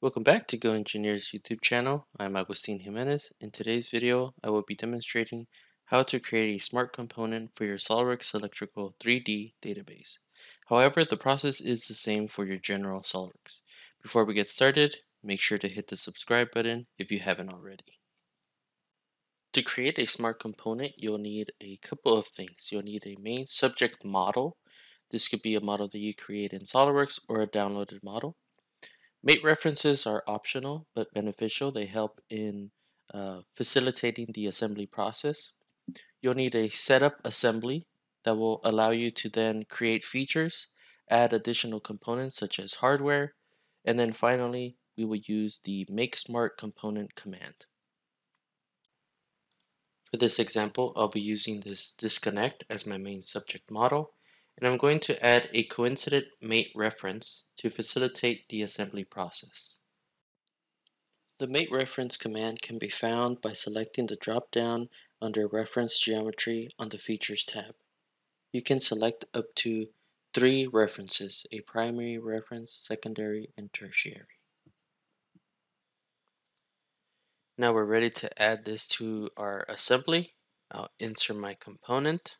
Welcome back to GoEngineer's YouTube channel. I'm Agustin Jimenez. In today's video, I will be demonstrating how to create a smart component for your SOLIDWORKS Electrical 3D database. However, the process is the same for your general SOLIDWORKS. Before we get started, make sure to hit the subscribe button if you haven't already. To create a smart component, you'll need a couple of things. You'll need a main subject model. This could be a model that you create in SOLIDWORKS or a downloaded model. Mate references are optional but beneficial. They help in uh, facilitating the assembly process. You'll need a setup assembly that will allow you to then create features, add additional components such as hardware, and then finally we will use the make smart component command. For this example, I'll be using this disconnect as my main subject model, and I'm going to add a coincident mate reference to facilitate the assembly process. The mate reference command can be found by selecting the drop-down under Reference Geometry on the Features tab. You can select up to three references, a primary reference, secondary, and tertiary. Now we're ready to add this to our assembly. I'll insert my component,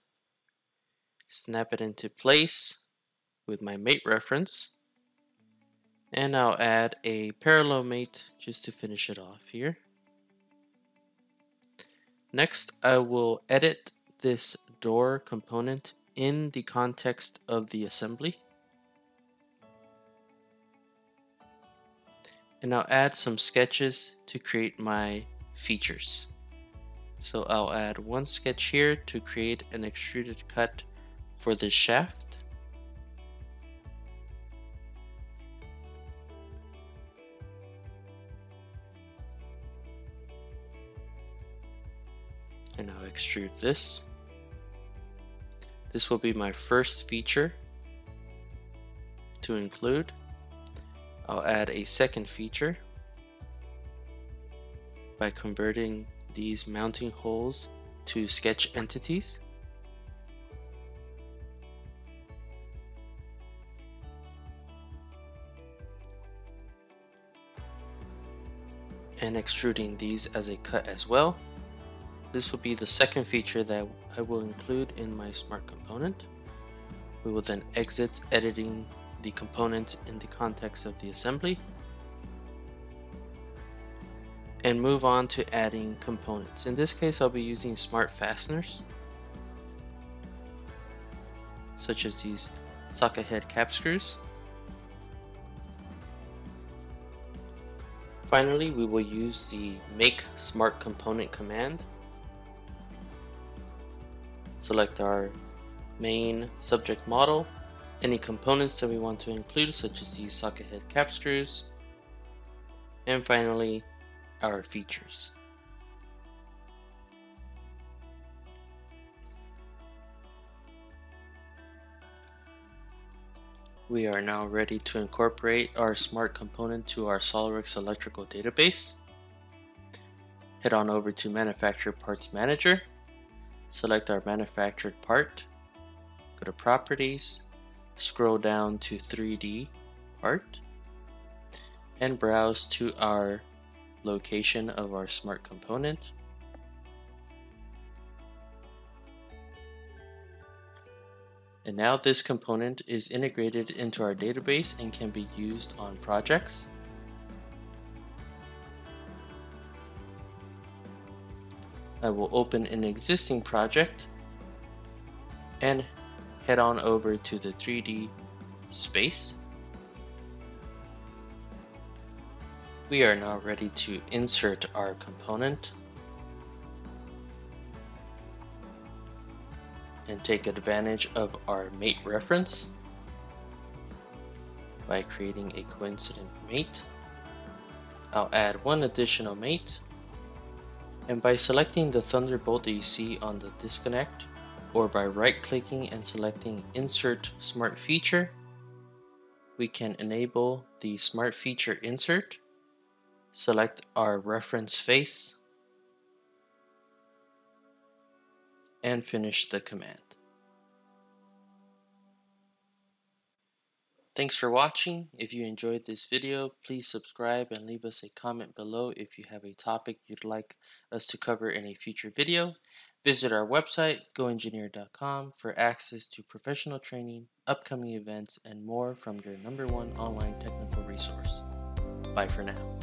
snap it into place with my mate reference, and I'll add a parallel mate just to finish it off here. Next, I will edit this door component in the context of the assembly. And I'll add some sketches to create my features. So I'll add one sketch here to create an extruded cut for the shaft. And I'll extrude this. This will be my first feature to include. I'll add a second feature by converting these mounting holes to sketch entities. And extruding these as a cut as well. This will be the second feature that I will include in my smart component. We will then exit editing the component in the context of the assembly and move on to adding components. In this case, I'll be using smart fasteners such as these socket head cap screws. Finally, we will use the make smart component command. Select our main subject model, any components that we want to include such as these socket head cap screws, and finally our features. We are now ready to incorporate our smart component to our SOLIDWORKS electrical database. Head on over to Manufacturer Parts Manager select our manufactured part, go to properties, scroll down to 3D part, and browse to our location of our smart component. And now this component is integrated into our database and can be used on projects. I will open an existing project and head on over to the 3D space. We are now ready to insert our component and take advantage of our mate reference by creating a coincident mate. I'll add one additional mate and by selecting the Thunderbolt that you see on the disconnect, or by right-clicking and selecting Insert Smart Feature, we can enable the Smart Feature Insert, select our reference face, and finish the command. Thanks for watching. If you enjoyed this video, please subscribe and leave us a comment below if you have a topic you'd like us to cover in a future video. Visit our website, goengineer.com, for access to professional training, upcoming events, and more from your number one online technical resource. Bye for now.